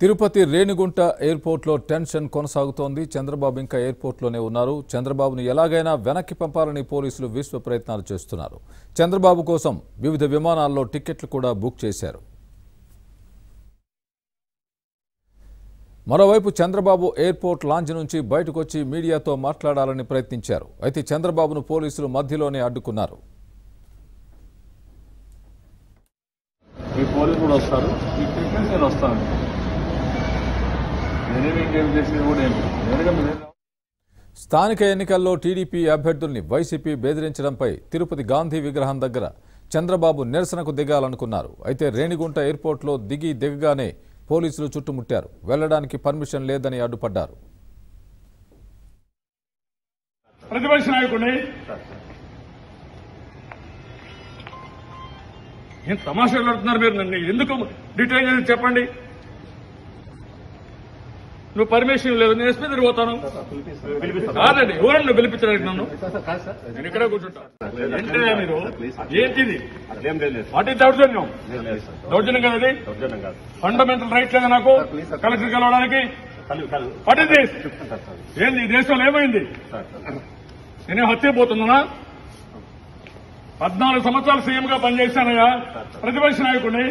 తిరుపతి రేణిగుంట ఎయిర్పోర్ట్లో టెన్షన్ కొనసాగుతోంది. చంద్రబాబు ఇంకా ఎయిర్పోర్ట్లోనే ఉన్నారు. చంద్రబాబును ఎలాగైనా వెనక్కి పంపాలని పోలీసులు విశ్వ ప్రయత్నాలు చేస్తున్నారు. చంద్రబాబు కోసం వివిధ విమానాల్లో టిక్కెట్లు కూడా బుక్ చేశారు. మరోవైపు చంద్రబాబు ఎయిర్పోర్ట్ లాంజ్ నుంచి బయటకు వచ్చి మీడియాతో మాట్లాడాలని ప్రయత్నించారు. అయితే చంద్రబాబును పోలీసులు మధ్యలోనే అడ్డుకున్నారు. ఈ పోలీసు కూడా వస్తారు. ఈ నేను వస్తాను నేనేమి ఇంకేం చేసేది కూడా ఏమి నేరుగా మీరు ఏం- స్థానిక ఎన్నికల్లో టీడీపీ అభ్యర్థుల్ని వైసీపీ బెదిరించడంపై తిరుపతి గాంధీ విగ్రహం దగ్గర చంద్రబాబు నిరసనకు దిగాలనుకున్నారు. అయితే రేణిగుంట ఎయిర్పోర్ట్లో దిగి దిగగానే పోలీసులు చుట్టుముట్టారు. వెళ్ళడానికి పర్మిషన్ లేదని అడ్డుపడ్డారు. ప్రతిపక్ష నాయకుడిని ఏం తమాషాలు మీరు నన్ను? ఎందుకు డిటైన్ చెప్పండి. నువ్వు పర్మిషన్ లేదు నేను ఎస్పీ తిరిగిపోతాను కాదండి ఎవరన్నా పిలిపించడానికి నన్ను. నేను ఇక్కడే కూర్చుంటా. ఏంటిదే మీరు? ఏంటిది? అట్లేం లేదు వాటి దౌర్జన్యం. దౌర్జన్యం కదండి. దౌర్జన్యం ఫండమెంటల్ రైట్ లేదా నాకు? కలెక్టర్ కలవడానికి? కలు వాట్ ఇస్ దిస్ ఏంది ఈ దేశంలో ఏమైంది? నేనే హత్య పోతున్నానా? పద్నాలుగు సంవత్సరాలు సీఎంగా పనిచేశానయ్యా. ప్రతిపక్ష నాయకుడిని.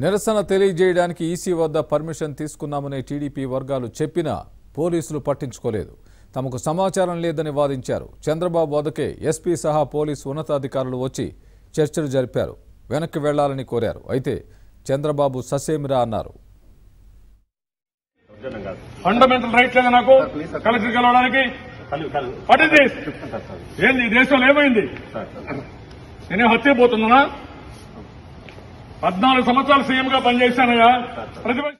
నిరసన తెలియజేయడానికి ఈసీ వద్ద పర్మిషన్ తీసుకున్నామని టీడీపీ వర్గాలు చెప్పినా పోలీసులు పట్టించుకోలేదు. తమకు సమాచారం లేదని వాదించారు. చంద్రబాబు వద్దకే ఎస్పీ సహా పోలీసు ఉన్నతాధికారులు వచ్చి చర్చలు జరిపారు. వెనక్కి వెళ్ళాలని కోరారు. అయితే చంద్రబాబు ససేమిరా అన్నారు. ఫండమెంటల్ రైట్ లేదా నాకు? కలెక్టర్ కలవడానికి ఏంది? దేశంలో ఏమైంది? నేనే హత్య పోతున్నానా? పద్నాలుగు సంవత్సరాలు సీఎంగా పనిచేశానయ్యా. ప్రతిపక్ష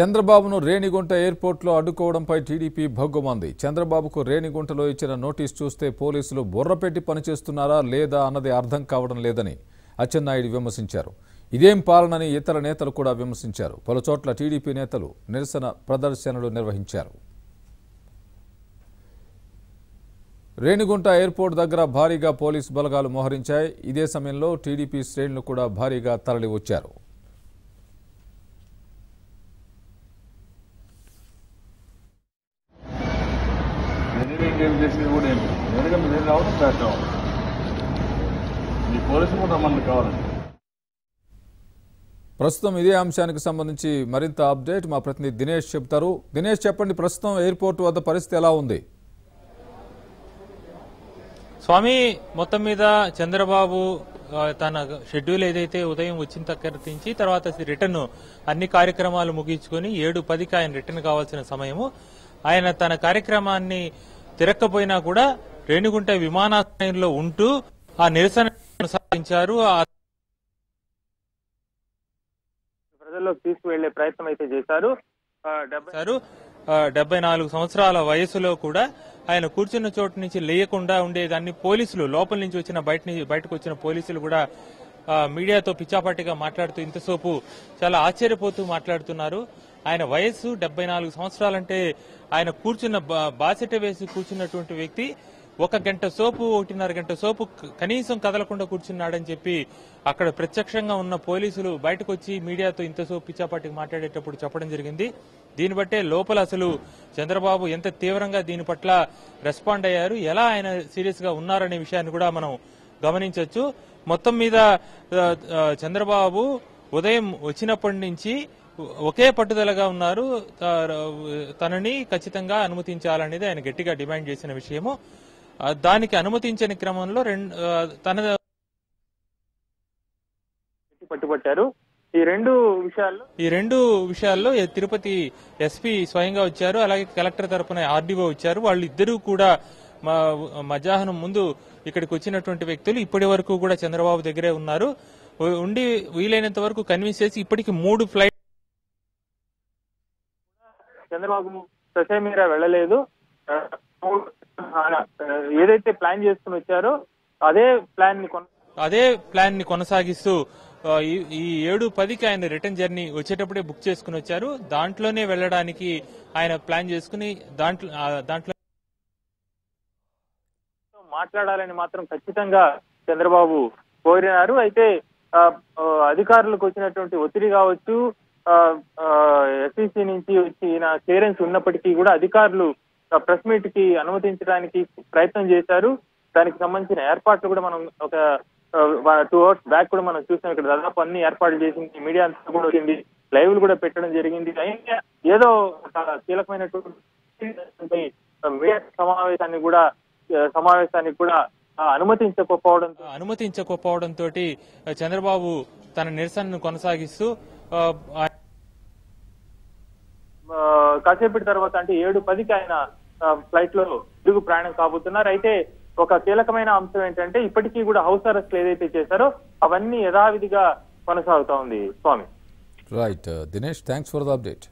చంద్రబాబును రేణిగుంట ఎయిర్పోర్ట్లో అడ్డుకోవడంపై టీడీపీ భగ్గుమంది. చంద్రబాబుకు రేణిగుంటలో ఇచ్చిన నోటీస్ చూస్తే పోలీసులు బుర్రపెట్టి పనిచేస్తున్నారా లేదా అన్నది అర్థం కావడం లేదని అచ్చెన్నాయుడు విమర్శించారు. ఇదేం పాలనని ఇతర నేతలు కూడా విమర్శించారు. పలుచోట్ల టీడీపీ నేతలు నిరసన ప్రదర్శనలు నిర్వహించారు. రేణిగుంట ఎయిర్పోర్ట్ దగ్గర భారీగా పోలీస్ బలగాలు మోహరించాయి. ఇదే సమయంలో టీడీపీ శ్రేణులు కూడా భారీగా తరలి వచ్చారు ప్రస్తుతం ఇదే అంశానికి సంబంధించి మరింత అప్డేట్ మా ప్రతినిధి దినేష్ చెప్తారు దినేష్ చెప్పండి ప్రస్తుతం ఎయిర్పోర్ట్ వద్ద పరిస్థితి ఎలా ఉంది? స్వామి మొత్తం మీద చంద్రబాబు తన షెడ్యూల్ ఏదైతే ఉదయం వచ్చిన నుంచి తర్వాత రిటర్న్ అన్ని కార్యక్రమాలు ముగించుకొని ఏడు పదికి ఆయన రిటర్న్ కావాల్సిన సమయము. ఆయన తన కార్యక్రమాన్ని తిరక్కపోయినా కూడా రేణిగుంట విమానాశ్రయంలో ఉంటూ ఆ నిరసన ఆ ప్రజల్లోకి తీసుకువెళ్ళే ప్రయత్నం అయితే చేశారు. డెబ్బై నాలుగు సంవత్సరాల వయసులో కూడా ఆయన కూర్చున్న చోటు నుంచి లేయకుండా ఉండేదాన్ని పోలీసులు. లోపల నుంచి వచ్చిన బయట నుంచి బయటకు వచ్చిన పోలీసులు కూడా మీడియాతో పిచ్చాపాటిగా మాట్లాడుతూ ఇంతసేపు చాలా ఆశ్చర్యపోతూ మాట్లాడుతున్నారు. ఆయన వయస్సు డెబ్బై నాలుగు సంవత్సరాలంటే ఆయన కూర్చున్న బా- బాసెట వేసి కూర్చున్నటువంటి వ్యక్తి ఒక గంట సోపు ఒకటిన్నర గంట సోపు కనీసం కదలకుండా కూర్చున్నాడని చెప్పి అక్కడ ప్రత్యక్షంగా ఉన్న పోలీసులు బయటకు వచ్చి మీడియాతో ఇంతసేపు పిచ్చాపాటికి మాట్లాడేటప్పుడు చెప్పడం జరిగింది. దీన్ని బట్టే లోపల అసలు చంద్రబాబు ఎంత తీవ్రంగా దీని పట్ల రెస్పాండ్ అయ్యారు ఎలా ఆయన సీరియస్గా ఉన్నారనే విషయాన్ని కూడా మనం గమనించవచ్చు మొత్తం మీద చంద్రబాబు ఉదయం వచ్చినప్పటి నుంచి ఒకే పట్టుదలగా ఉన్నారు. త- తనని ఖచ్చితంగా అనుమతించాలనేది ఆయన గట్టిగా డిమాండ్ చేసిన విషయము. దానికి అనుమతించని క్రమంలో రెండు తన పట్టుబట్టారు. ఈ రెండు విషయాల్లో ఈ రెండు విషయాల్లో తిరుపతి ఎస్పీ స్వయంగా వచ్చారు అలాగే కలెక్టర్ తరపున ఆర్డీఓ వచ్చారు. వాళ్ళు ఇద్దరూ కూడా మా మధ్యాహ్నం ముందు ఇక్కడికి వచ్చినటువంటి వ్యక్తులు. ఇప్పటి వరకు కూడా చంద్రబాబు దగ్గరే ఉన్నారు. ఉండి వీలైనంత వరకు కన్విన్స్ చేసి ఇప్పటికి మూడు ఫ్లైట్ చంద్రబాబు ససేమీరా వెళ్ళలేదు. ఏదైతే ప్లాన్ చేసుకుని వచ్చారో అదే ప్లాన్ని అదే ప్లాన్ని కొనసాగిస్తూ ఈ- ఏడు పదికి ఆయన రిటర్న్ జర్నీ వచ్చేటప్పుడే బుక్ చేసుకుని వచ్చారు. దాంట్లోనే వెళ్ళడానికి ఆయన ప్లాన్ చేసుకుని దాంట్లో దాంట్లో మాట్లాడాలని మాత్రం ఖచ్చితంగా చంద్రబాబు కోరినారు. అయితే అధికారులకు వచ్చినటువంటి ఒత్తిడి కావచ్చు ఎస్ఈసి నుంచి వచ్చిన క్లియరెన్స్ ఉన్నప్పటికీ కూడా అధికారులు ప్రెస్ మీట్కి అనుమతించడానికి ప్రయత్నం చేశారు. దానికి సంబంధించిన ఏర్పాట్లు కూడా మనం ఒక టూ అవర్స్ బ్యాక్ కూడా మనం చూసాం. ఇక్కడ దాదాపు అన్ని ఏర్పాట్లు చేసింది. మీడియా అంతా కూడా వచ్చింది. లైవ్ కూడా పెట్టడం జరిగింది. అయినా ఏదో కీలకమైనటువంటి మీడియా సమావేశాన్ని కూడా సమావేశానికి కూడా ఆ, అనుమతించకపోవడంతో అనుమతించకపోవడంతో చంద్రబాబు తన నిరసనను కొనసాగిస్తూ కాసేపటి తర్వాత అంటే ఏడు పదికి ఆయన ఫ్లైట్లో తిరుగు ప్రయాణం కాబోతున్నారు. అయితే ఒక కీలకమైన అంశం ఏంటంటే ఇప్పటికీ కూడా హౌస్ అరెస్ట్ ఏదైతే చేశారో అవన్నీ యథావిధిగా కొనసాగుతా ఉంది. స్వామి. Right Dinesh thanks for the update